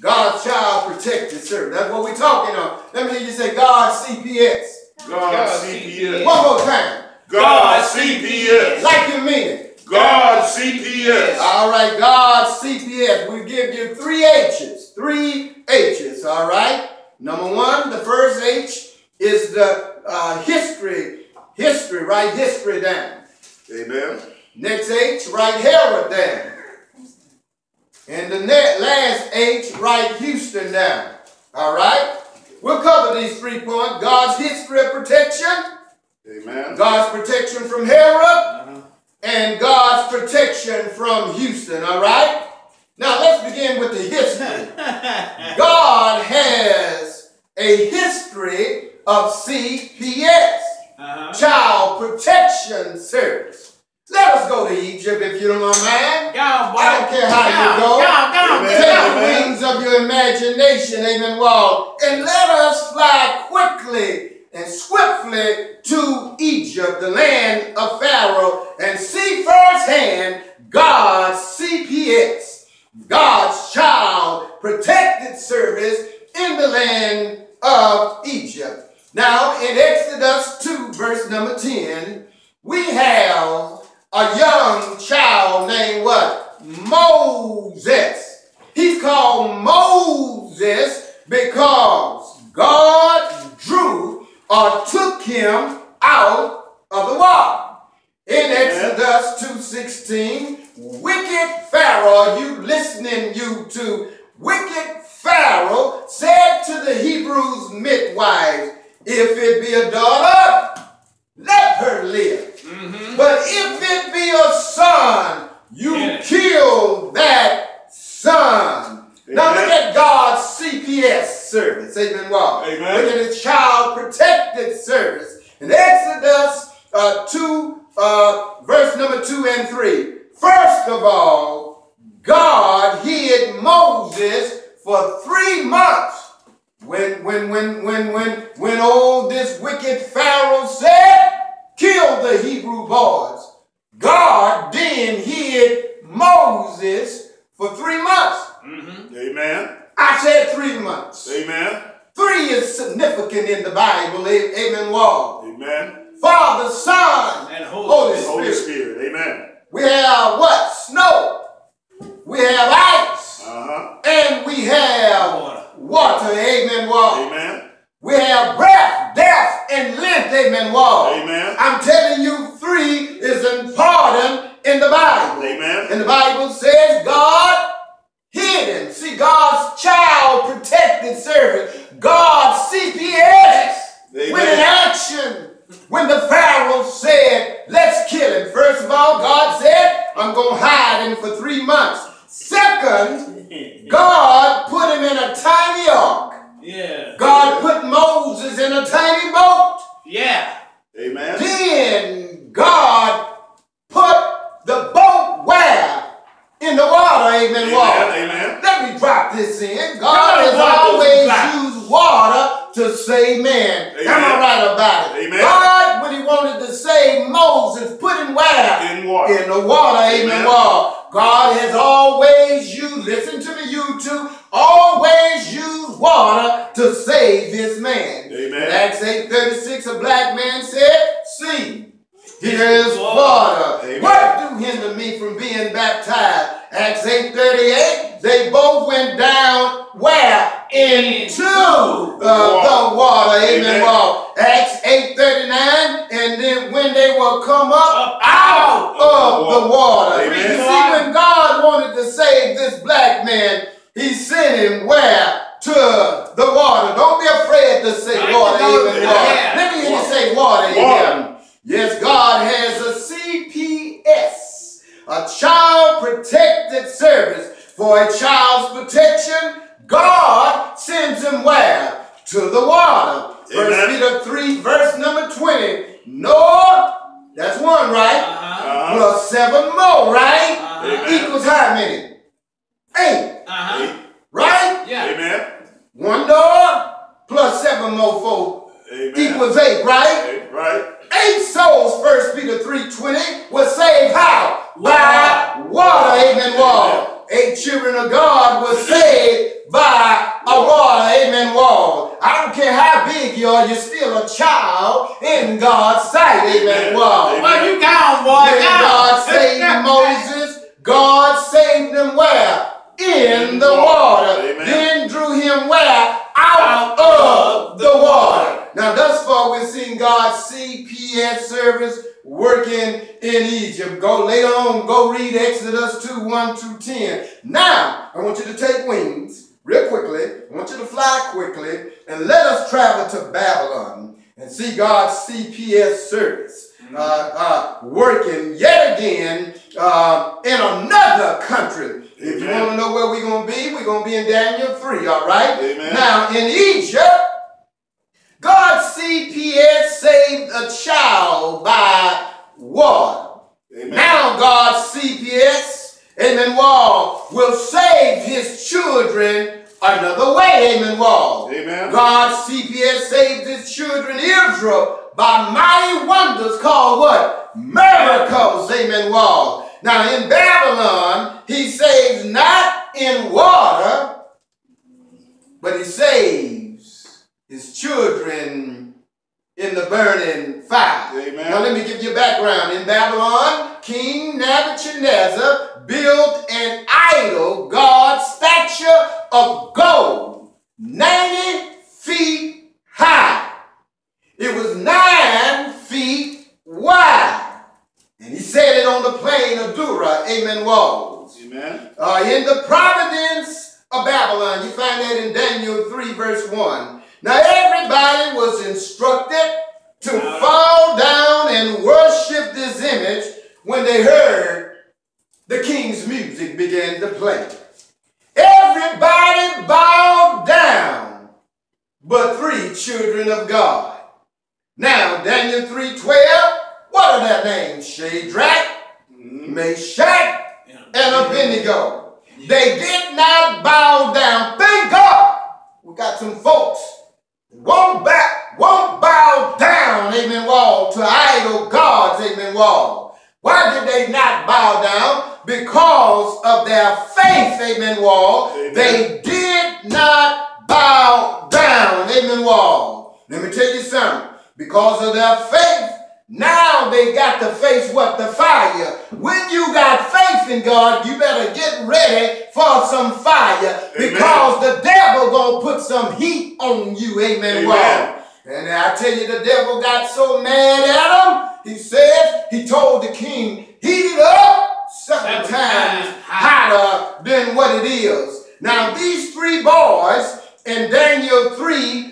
God's child protected service. That's what we're talking on. Let me hear you say God CPS. God CPS. One more time. God CPS. Like you mean it. God CPS. All right, God CPS. We give you three H's. Three H's, all right? Number one, the first H is the uh, history. History, write history down. Amen. Next H, write Herod down. And the net, last H, write Houston now. All right? We'll cover these three points. God's history of protection, Amen. God's protection from Herod, and God's protection from Houston. All right? Now let's begin with the history. God has a history of CPS, Uh-huh. Child Protection Service. Let us go to Egypt if you don't mind. Go, boy. I don't care how you Go, go, Amen. Take go. the wings of your imagination, amen, wall, and let us fly quickly and swiftly to Egypt, the land of Pharaoh, and see firsthand God's CPS, God's child protected service in the land of Egypt. Now, in Exodus 2, verse number 10, we have a young child named what? Moses. He's called Moses because God drew or took him out of the water. In Exodus 2.16, wicked Pharaoh, you listening, you two? Wicked Pharaoh said to the Hebrews midwives, if it be a daughter, let her live. Mm-hmm. But if it be a son, you Yeah. kill that son. Now look at God's CPS service. Amen. Wow. Amen. Look at his child protected service. In Exodus uh, 2, uh, verse number 2 and 3. First of all, God hid Moses for three months. When, when, when, when, when, when old this wicked Pharaoh said, kill the Hebrew boys. God then hid Moses for three months. Amen. I said three months. Amen. Three is significant in the Bible. Amen. Wall. Amen. Father, Son, And Holy Holy Spirit. Holy Spirit. Spirit. Amen. We have what? Snow. We have ice. Uh-huh. And we have Water. water. Amen. Wall. Amen. We have breath, death, and length. Amen. Wall. Amen. I'm telling you, three is important in the Bible. Amen. And the Bible says God hid him. See, God's child protected servant. God's CPS Amen. went in action when the Pharaoh said, let's kill him. First of all, God said, I'm going to hide him for three months. Second, God put him in a tiny ark. Yeah. God put Moses in a tiny boat. Yeah. Amen. Then God put the boat where? In the water, amen, water. Amen. Amen. Let me drop this in. Come God on, has drop this always drop. used water to save man. Amen. Am I right about it? Amen. God, when he wanted to save Moses, put him where? In water. In the water, amen, Amen. water. God has always used, listen to me, you two, always used water to save this man. Amen. In Acts 8.36, a black man said, see, here is water. Amen. What do hinder me from being baptized? Acts 8.38, they both went down where? Into uh, the water. Amen. Amen. Water. Acts 8.39, and then when they will come up Up out. of the water. Amen. You see, when God wanted to save this black man, he sent him where? To the water. Don't be afraid to say Right. water, amen. Yeah. Let me hear you say water, Water. Yes, God has a CPS, a child protected service. For a child's protection, God sends him where? To the water. First Amen. Peter 3, verse number 20. Noah, that's one, right? Uh-huh. Plus seven more, right? Uh-huh. Equals how many? Eight, Uh-huh. right? Yeah. Amen. One Noah plus seven more folk Amen. equals eight, right? Eight, Right. Eight souls, First Peter 3.20, was saved how? By water, amen, water. Eight children of God was saved by while you're still a child in God's sight. Amen. Wall. Amen. Well, you gone, boy. When gone. Saved Moses, God saved him where? In the water. Amen. Then drew him where? Out of the water. Now, thus far, we've seen God's CPS service working in Egypt. Go later on, go read Exodus 2 1 to 10. Now, I want you to take wings real quickly. I want you to fly quickly and let us travel to Babylon and see God's CPS service uh, uh, working yet again uh, in another country. If you want to know where we're going to be, we're going to be in Daniel 3, all right? Amen. Now, in Egypt, God's CPS saved a child by water. Amen. Now God's CPS, amen, wall, will save his children another way, amen, wall. Amen. God, CPS saved his children Israel by mighty wonders called what? Miracles, amen, wall. Now in Babylon, he saves not in water, but he saves his children in the burning fire. Amen. Now let me give you background. In Babylon, King Nebuchadnezzar built an idol god statue of 90 feet high. It was nine feet wide. And he set it on the plain of Dura, amen, walls. Amen. Uh, in the providence of Babylon, you find that in Daniel 3, verse 1. Now, everybody was instructed to fall down and worship this image when they heard the king's music began to play. Everybody bowed down, but three children of God. Now, Daniel 3:12, what are their names? Shadrach. Meshach, and Abednego. They did not bow down. Thank God we got some folks won't back, won't bow down, amen, wall, to idol gods, amen, wall. Why did they not bow down? Because of their faith, amen, wall. Amen. They did not bow down, amen, wall. Let me tell you something. Because of their faith, now they got to face what? The fire. When you got faith in God, you better get ready for some fire because the devil gonna put some heat on you. Amen. Amen. Wall. And I tell you, the devil got so mad at him, he says, he told the king, heat it up seven Seven times times hotter than what it is. Now, these three boys in Daniel 3,